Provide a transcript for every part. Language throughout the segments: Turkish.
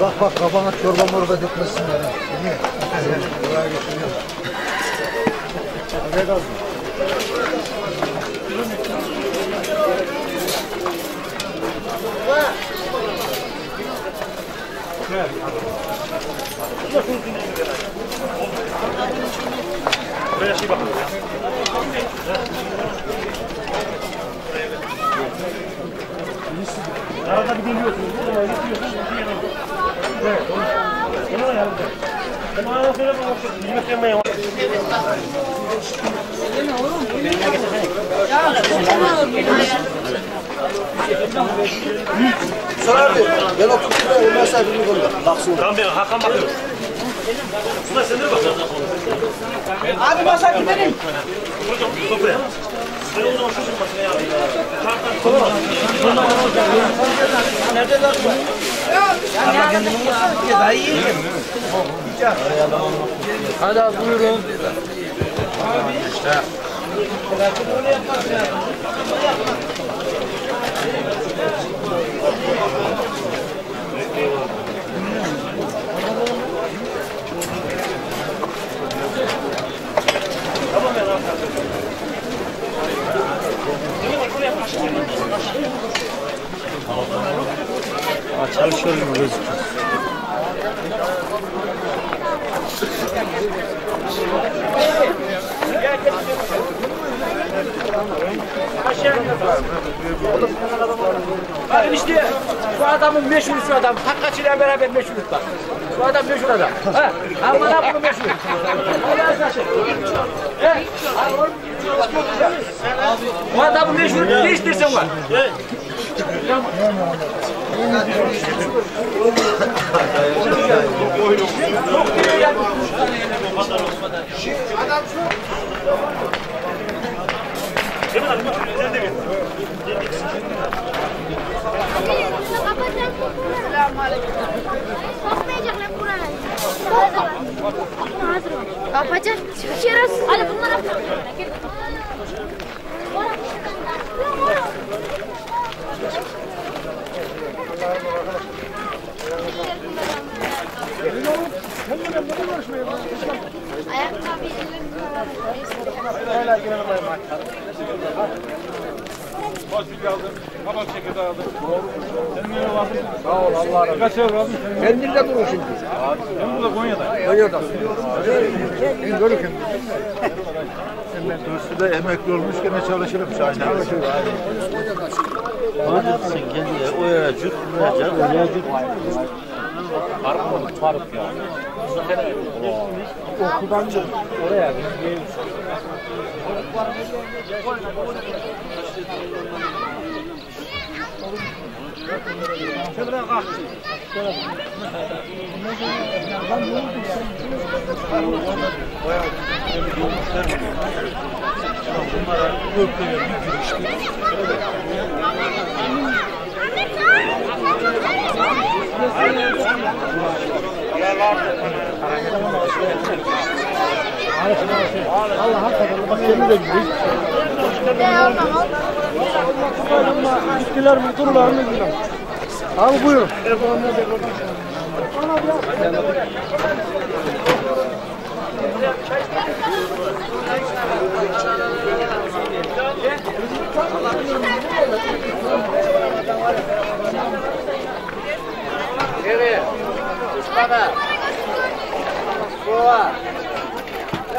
Bak bak kafana çorba morba dökmesinler. ha. Mi? Buraya getiriyor. Evet abi. Sorar diyor. Ben o kutuda o mesafemi gönder. Baksın. Tamam ben Hakan bakıyorum. Şuna sen de bak. Hadi masa gidelim. Hocam Hadi abi buyurun. Çalışıyor gibi gözüküyor. Bakın işte bu adamın meşhur şu adam. Hakkaçıyla beraber meşhur bak. Bu adam meşhur adam. Ha, ama ne bunu meşhur. Hadi arkadaşlar. He? Bu adamın meşhur ne istersen var. Kapacak. Şerefsiz. Hadi bunlara. Ayakkabı Fasulye aldım. Kabak çekirdeği aldım. Sen ne aldın? Sağ ol Allah razı olsun. Kaç euro aldın? Ben nerede durun şimdi? Ben burada Konya'da. Konya'da. Ben görürüm. Ben Dursu'da emekli olmuş gene çalışırım şahane. Hadi sen kendine oyacık, oyacık, oyacık. Fark fark ya. Okuldan oraya. Allah hakikaten bak yemin ediyorum. Gittiler mi dururlar mı bilmem. Abi buyurun. Nereye?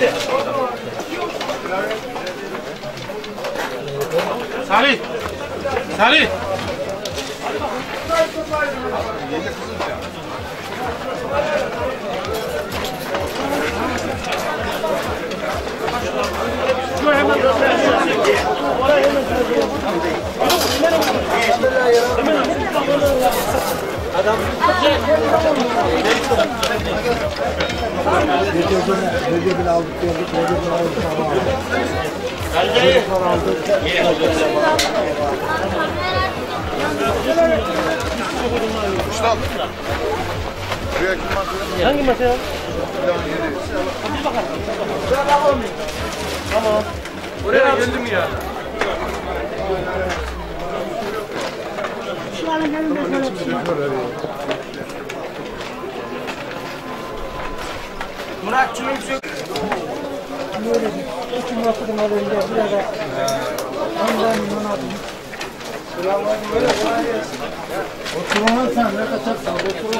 hadi. Salih. Salih. Şu hemen aldık geldik. Ne güzel aldık para aldık. Ne para aldık. Ustam. Buraya kim masaya? Hangi masaya? Bir bakalım. Tamam. Buraya geldim ya. Şu an gelin de Muratçı'nın yüksek... Böyle bir iki Murat'ın alınca burada ondan iman atmış. Oturma sen ne kadar otur.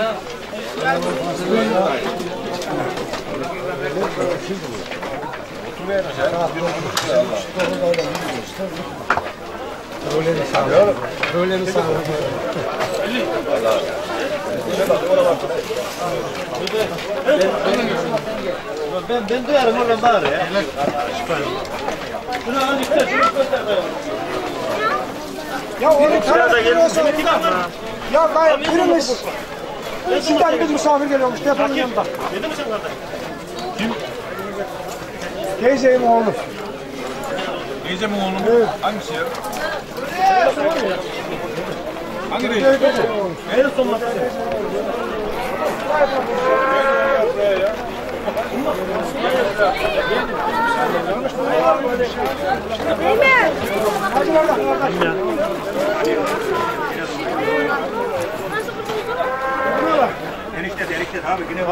Böyle mi sağlık? Böyle mi sağlık? Ben, ben duyarım oradan bağır ya. Şunu al işte, şunu göster. Ya onu tanıdık olsa Ya gayet kırılmış. İçinden bir misafir geliyormuş deponun yanında. Yedi mi sen kardeş? Kim? Teyzemin oğlu. Teyzemin oğlu mu? Evet. Hangisi ya? Şurası var ya. Hangi renk? En son maçı. Enişte de enişte abi yine